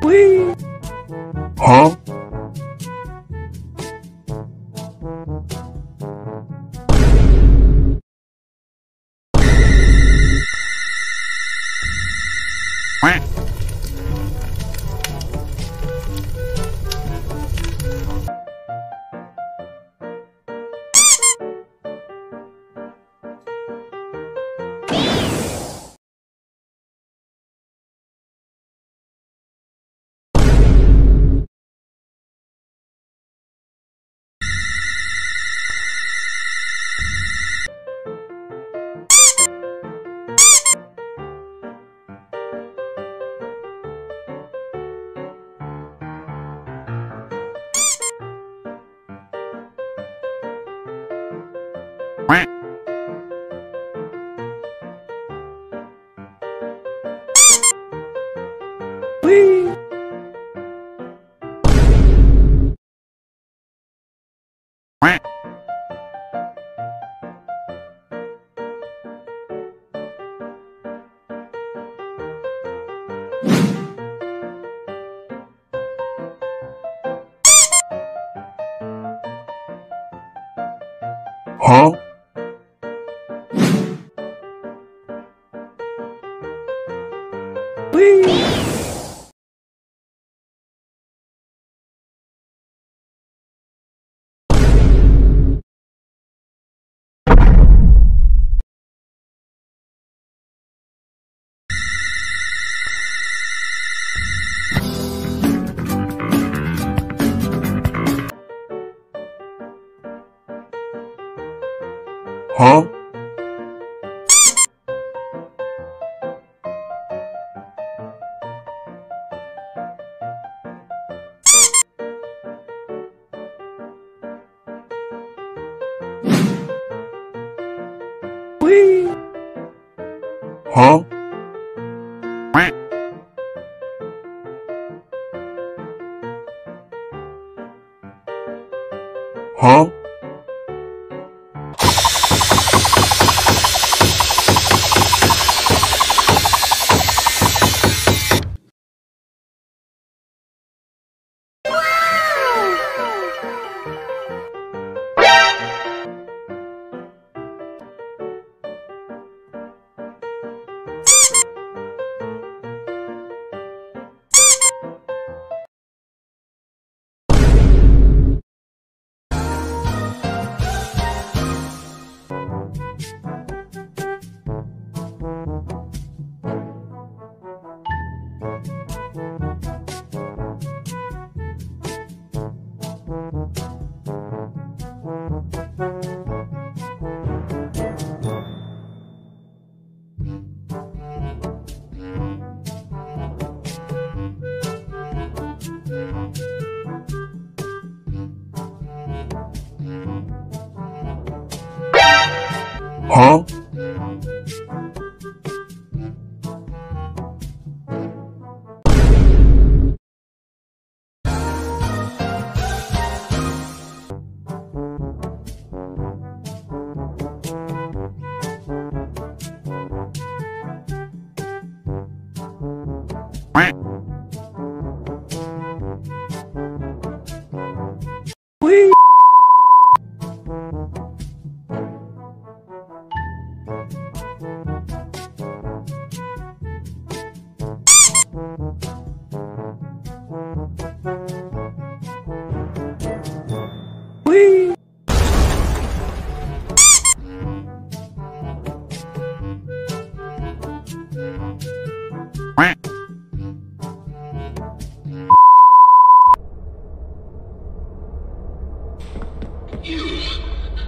Huh? Quack. Quack. Huh? Huh? 好。好。Huh? You,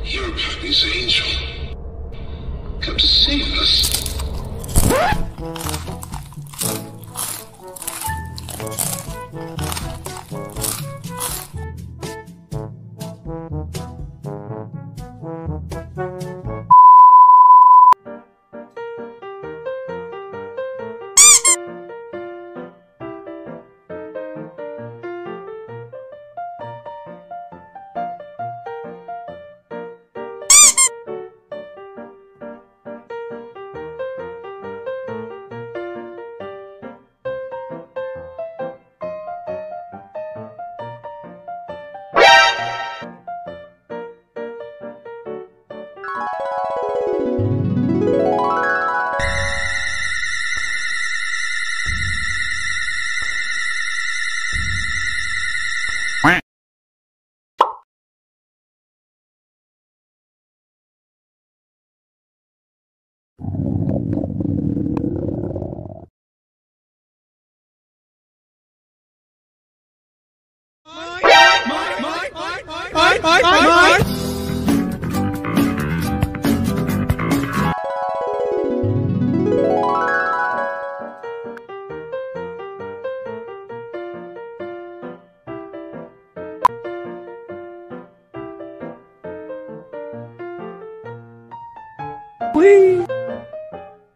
you're Pappy's angel. Come to save us.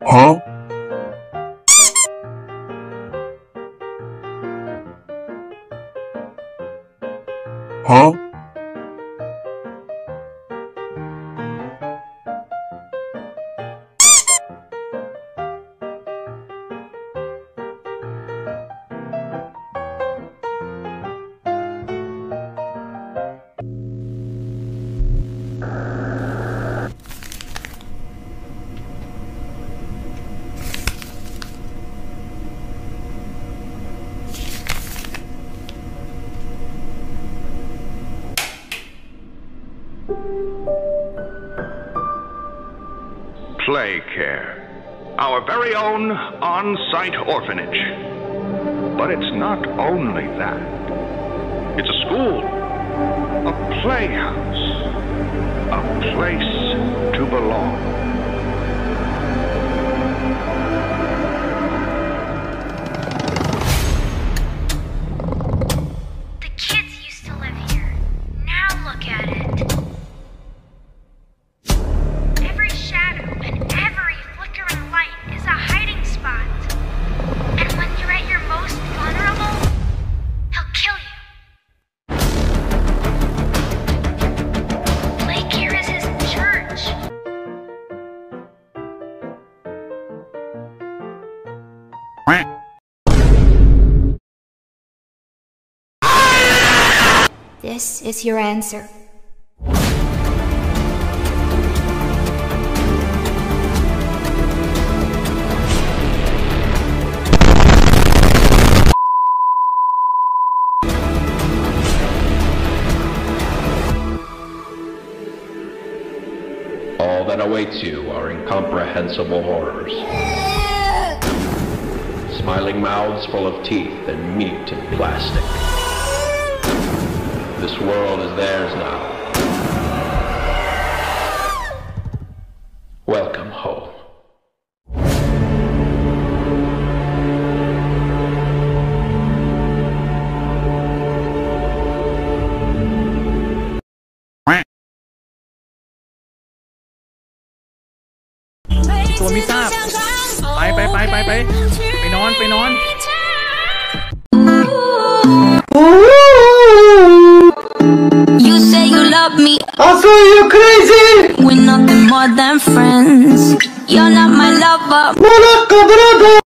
Huh? Play Care, our very own on site orphanage. But it's not only that, it's a school, a playhouse, a place to belong. This is your answer. All that awaits you are incomprehensible horrors. Smiling mouths full of teeth and meat and plastic. This world is theirs now. Welcome home. quack. ตัวไม่ทราบ ไปไปไปไปไปไปนอนไปนอน me, I say you crazy! we're nothing more than friends. You're not my lover, Malaka brother!